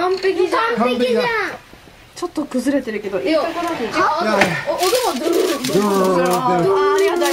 完璧じゃん。完璧じゃんちょっと崩れてるけどいいところに。いいおでもドゥドゥありがと